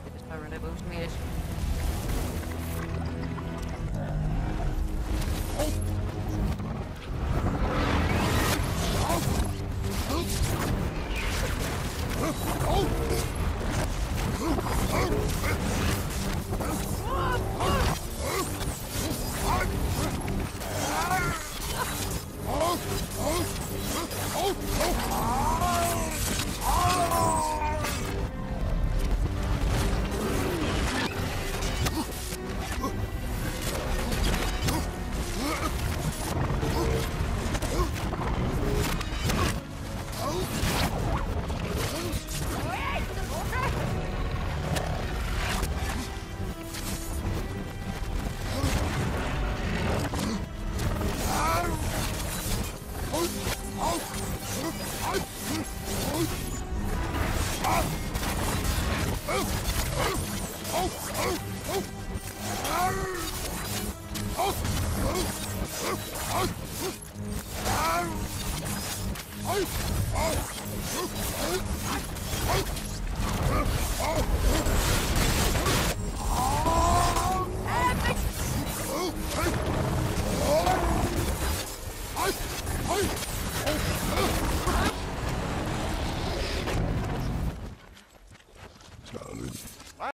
gdybyś to robił, bo już. Oh! Oh! Oh!